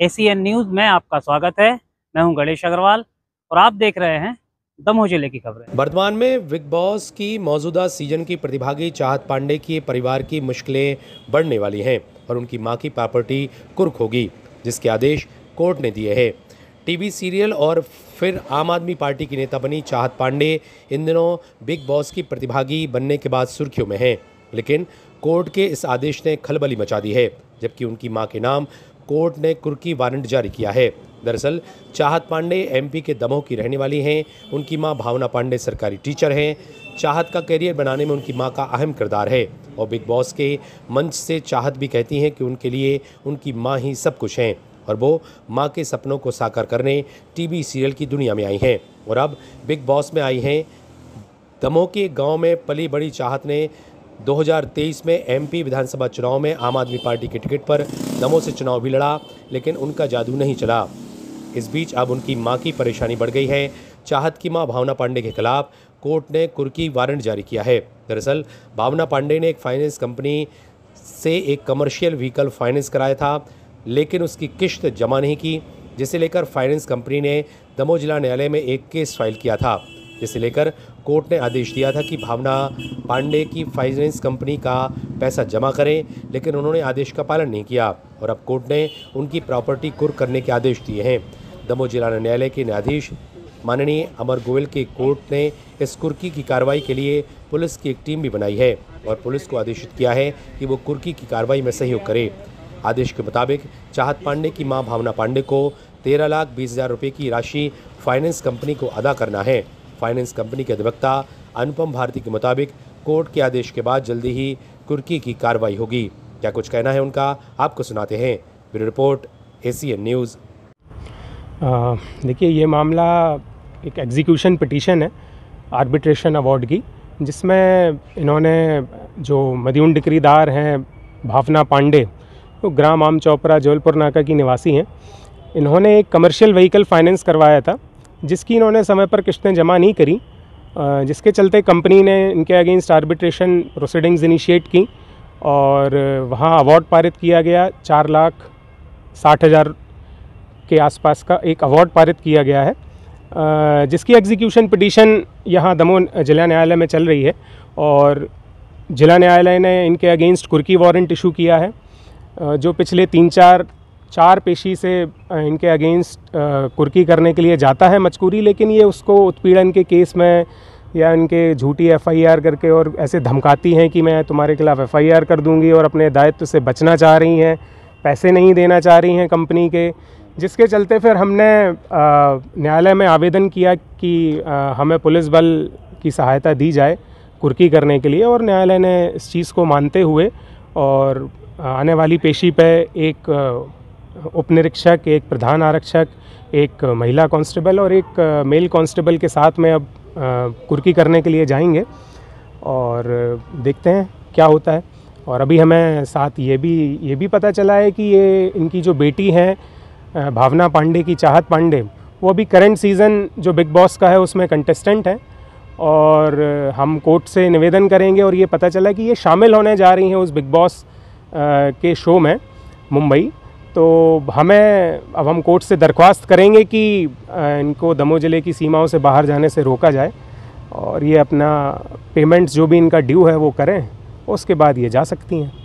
ACN news में आपका स्वागत है। मैं हूँ गणेश अग्रवाल और आप देख रहे हैं दमोह ज़िले की खबरें। वर्तमान में बिग बॉस की मौजूदा सीज़न की प्रतिभागी चाहत पांडे के परिवार की मुश्किलें बढ़ने वाली हैं और उनकी माँ की प्रॉपर्टी कुर्क होगी, जिसके आदेश कोर्ट ने दिए हैं। टीवी सीरियल और फिर आम आदमी पार्टी की नेता बनी चाहत पांडे इन दिनों बिग बॉस की प्रतिभागी बनने के बाद सुर्खियों में हैं, लेकिन कोर्ट के इस आदेश ने खलबली मचा दी है, जबकि उनकी माँ के नाम कोर्ट ने कुर्की वारंट जारी किया है। दरअसल, चाहत पांडे एमपी के दमोह की रहने वाली हैं। उनकी माँ भावना पांडे सरकारी टीचर हैं। चाहत का करियर बनाने में उनकी माँ का अहम किरदार है और बिग बॉस के मंच से चाहत भी कहती हैं कि उनके लिए उनकी माँ ही सब कुछ हैं और वो माँ के सपनों को साकार करने टीवी सीरियल की दुनिया में आई हैं और अब बिग बॉस में आई हैं। दमोह के गाँव में पली बड़ी चाहत ने 2023 में एमपी विधानसभा चुनाव में आम आदमी पार्टी के टिकट पर दमोह से चुनाव भी लड़ा, लेकिन उनका जादू नहीं चला। इस बीच अब उनकी माँ की परेशानी बढ़ गई है। चाहत की माँ भावना पांडे के खिलाफ कोर्ट ने कुर्की वारंट जारी किया है। दरअसल, भावना पांडे ने एक फाइनेंस कंपनी से एक कमर्शियल व्हीकल फाइनेंस कराया था, लेकिन उसकी किश्त जमा नहीं की, जिसे लेकर फाइनेंस कंपनी ने दमोह जिला न्यायालय में एक केस फ़ाइल किया था। जिसे लेकर कोर्ट ने आदेश दिया था कि भावना पांडे की फाइनेंस कंपनी का पैसा जमा करें, लेकिन उन्होंने आदेश का पालन नहीं किया और अब कोर्ट ने उनकी प्रॉपर्टी कुर्क करने के आदेश दिए हैं। दमोह जिला न्यायालय के न्यायाधीश माननीय अमर गोयल के कोर्ट ने इस कुर्की की कार्रवाई के लिए पुलिस की एक टीम भी बनाई है और पुलिस को आदेशित किया है कि वो कुर्की की कार्रवाई में सहयोग करे। आदेश के मुताबिक चाहत पांडे की माँ भावना पांडे को तेरह लाख बीस हज़ार रुपये की राशि फाइनेंस कंपनी को अदा करना है। फाइनेंस कंपनी के अधिवक्ता अनुपम भारती के मुताबिक कोर्ट के आदेश के बाद जल्दी ही कुर्की की कार्रवाई होगी। क्या कुछ कहना है उनका? आपको सुनाते हैं। Bureau report, ACN news. देखिए, ये मामला एक एग्जीक्यूशन पिटीशन है आर्बिट्रेशन अवार्ड की, जिसमें इन्होंने जो मदयून डिक्रीदार हैं भावना पांडे तो ग्राम आम चौपरा जबलपुर नाका की निवासी हैं, इन्होंने एक कमर्शियल व्हीकल फाइनेंस करवाया था। जिसकी इन्होंने समय पर किश्तें जमा नहीं करी जिसके चलते कंपनी ने इनके अगेंस्ट आर्बिट्रेशन प्रोसीडिंग्स इनिशिएट की और वहाँ अवार्ड पारित किया गया चार लाख साठ हज़ार के आसपास का एक अवार्ड पारित किया गया है। जिसकी एग्जीक्यूशन पिटीशन यहाँ दमोह जिला न्यायालय में चल रही है और जिला न्यायालय ने इनके अगेंस्ट कुर्की वारंट इशू किया है। जो पिछले तीन चार चार पेशी से इनके अगेंस्ट कुर्की करने के लिए जाता है मचकूरी लेकिन ये उसको उत्पीड़न के केस में या इनके झूठी एफआईआर करके और ऐसे धमकाती हैं कि मैं तुम्हारे खिलाफ एफआईआर कर दूँगी और अपने दायित्व से बचना चाह रही हैं, पैसे नहीं देना चाह रही हैं कंपनी के, जिसके चलते फिर हमने न्यायालय में आवेदन किया कि हमें पुलिस बल की सहायता दी जाए कुर्की करने के लिए और न्यायालय ने इस चीज़ को मानते हुए और आने वाली पेशी पे एक उप निरीक्षक एक प्रधान आरक्षक, एक महिला कांस्टेबल और एक मेल कांस्टेबल के साथ में अब कुर्की करने के लिए जाएँगे। और देखते हैं क्या होता है। और अभी हमें साथ ये भी ये भी पता चला है कि ये इनकी जो बेटी हैं भावना पांडे की, चाहत पांडे, वो अभी करंट सीज़न जो बिग बॉस का है, उसमें कंटेस्टेंट है। और हम कोर्ट से निवेदन करेंगे और ये पता चला कि ये शामिल होने जा रही हैं उस बिग बॉस के शो में, मुंबई। तो हमें, अब हम कोर्ट से दरख्वास्त करेंगे कि इनको दमोह ज़िले की सीमाओं से बाहर जाने से रोका जाए और ये अपना पेमेंट्स जो भी इनका ड्यू है वो करें, उसके बाद ये जा सकती हैं।